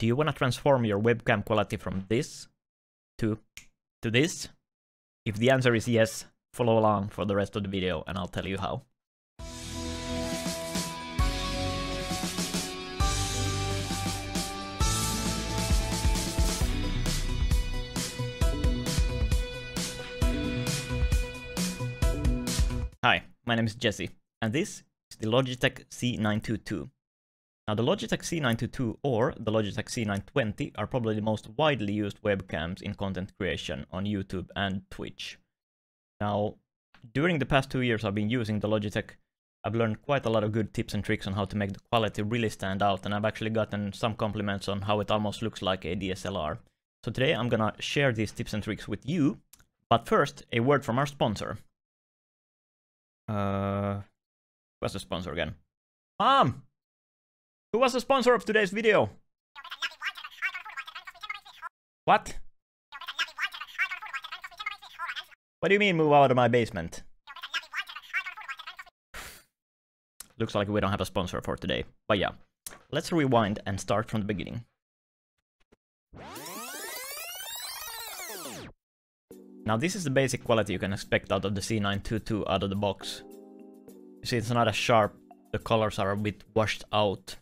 do you want to transform your webcam quality from this to, to this? If the answer is yes, follow along for the rest of the video and I'll tell you how. Hi, my name is Jesse, and this is the Logitech C922. Now the Logitech C922 or the Logitech C920 are probably the most widely used webcams in content creation on YouTube and Twitch. Now, during the past two years I've been using the Logitech, I've learned quite a lot of good tips and tricks on how to make the quality really stand out, and I've actually gotten some compliments on how it almost looks like a DSLR. So today I'm gonna share these tips and tricks with you, but first, a word from our sponsor. Uh, what's the sponsor again? Mom! Who was the sponsor of today's video? What? What do you mean move out of my basement? Looks like we don't have a sponsor for today. But yeah, let's rewind and start from the beginning. Now this is the basic quality you can expect out of the C922 out of the box. You see it's not as sharp, the colors are a bit washed out.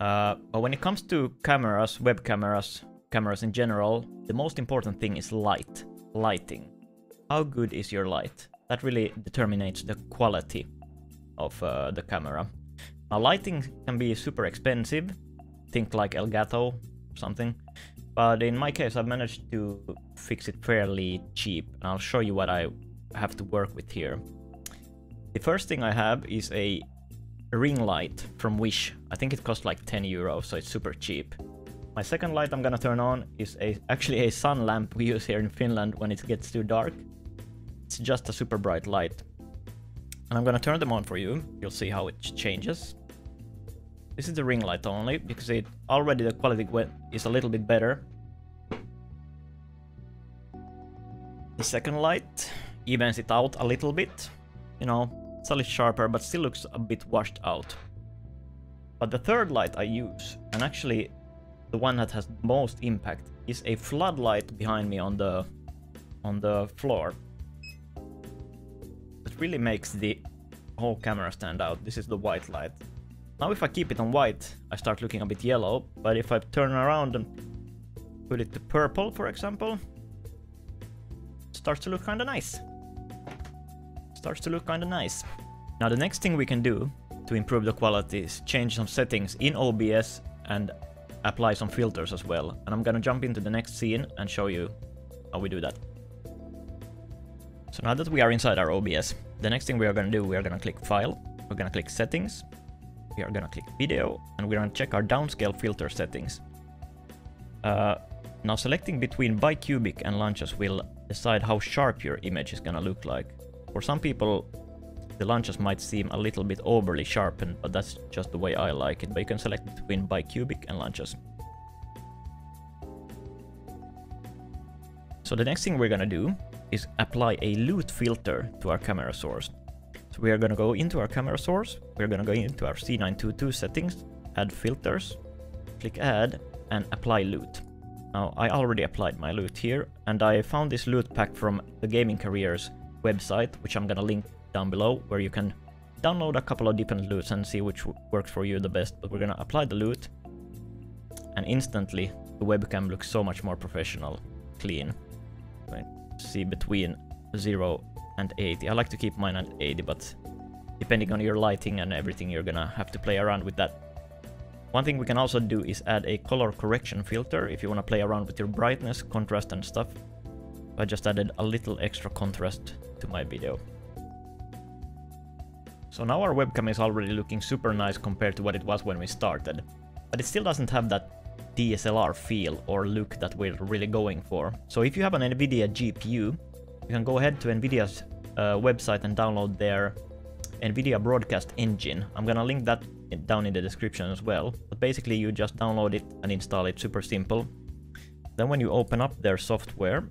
Uh, but when it comes to cameras, web cameras, cameras in general, the most important thing is light, lighting. How good is your light? That really determines the quality of uh, the camera. Now lighting can be super expensive, think like Elgato or something, but in my case I've managed to fix it fairly cheap and I'll show you what I have to work with here. The first thing I have is a ring light from Wish. I think it costs like 10 euros, so it's super cheap. My second light I'm gonna turn on is a actually a sun lamp we use here in Finland when it gets too dark. It's just a super bright light. And I'm gonna turn them on for you. You'll see how it changes. This is the ring light only, because it already the quality is a little bit better. The second light evens it out a little bit. You know, it's a little sharper, but still looks a bit washed out. But the third light I use, and actually the one that has most impact, is a floodlight behind me on the on the floor. It really makes the whole camera stand out. This is the white light. Now if I keep it on white, I start looking a bit yellow, but if I turn around and put it to purple, for example, it starts to look kinda nice starts to look kinda nice. Now the next thing we can do to improve the quality is change some settings in OBS and apply some filters as well. And I'm gonna jump into the next scene and show you how we do that. So now that we are inside our OBS, the next thing we are gonna do, we are gonna click File, we're gonna click Settings, we are gonna click Video, and we're gonna check our downscale filter settings. Uh, now selecting between bicubic and Lanczos will decide how sharp your image is gonna look like. For some people, the Lanczos might seem a little bit overly sharpened, but that's just the way I like it. But you can select between bicubic and Lanczos. So the next thing we're gonna do is apply a LUT filter to our camera source. So we are gonna go into our camera source, we're gonna go into our C922 settings, add filters, click add, and apply LUT. Now I already applied my LUT here, and I found this LUT pack from the Gaming Careers website, which I'm gonna link down below, where you can download a couple of different LUTs and see which works for you the best. But we're gonna apply the LUT, and instantly the webcam looks so much more professional, clean. See between 0 and 80. I like to keep mine at 80, but depending on your lighting and everything, you're gonna have to play around with that. One thing we can also do is add a color correction filter if you want to play around with your brightness, contrast and stuff. I just added a little extra contrast to my video. So now our webcam is already looking super nice compared to what it was when we started, but it still doesn't have that DSLR feel or look that we're really going for. So if you have an NVIDIA GPU, you can go ahead to NVIDIA's uh, website and download their NVIDIA Broadcast Engine. I'm gonna link that down in the description as well. But basically you just download it and install it, super simple. Then when you open up their software,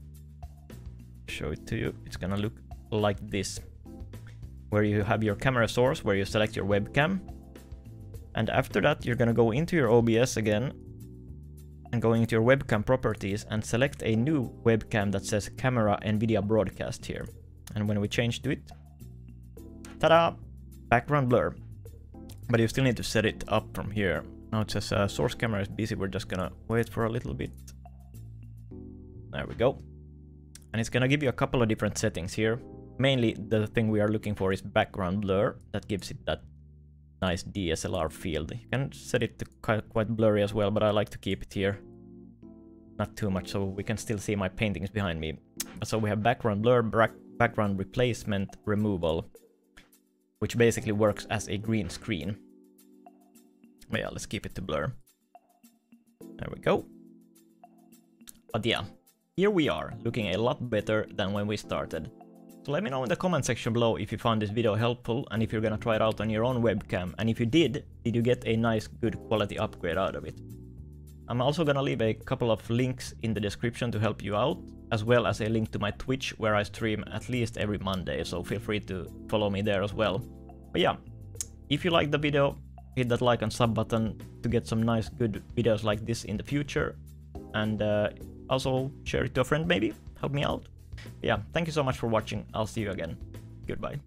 show it to you, it's gonna look like this, where you have your camera source, where you select your webcam, and after that you're gonna go into your OBS again, and go into your webcam properties and select a new webcam that says camera NVIDIA broadcast here. And when we change to it, ta-da, background blur. But you still need to set it up from here. Now it says uh, source camera is busy, we're just gonna wait for a little bit. There we go. And it's gonna give you a couple of different settings here. Mainly the thing we are looking for is background blur, that gives it that nice DSLR field. You can set it to quite blurry as well, but I like to keep it here. Not too much, so we can still see my paintings behind me. So we have background blur, background replacement, removal, which basically works as a green screen. Yeah, let's keep it to blur. There we go. But yeah, here we are, looking a lot better than when we started. So let me know in the comment section below if you found this video helpful and if you're gonna try it out on your own webcam. And if you did, did you get a nice good quality upgrade out of it? I'm also gonna leave a couple of links in the description to help you out, as well as a link to my Twitch where I stream at least every Monday, so feel free to follow me there as well. But yeah, if you liked the video, hit that like and sub button to get some nice good videos like this in the future. And uh, also share it to a friend maybe, help me out. Yeah, thank you so much for watching, I'll see you again. Goodbye.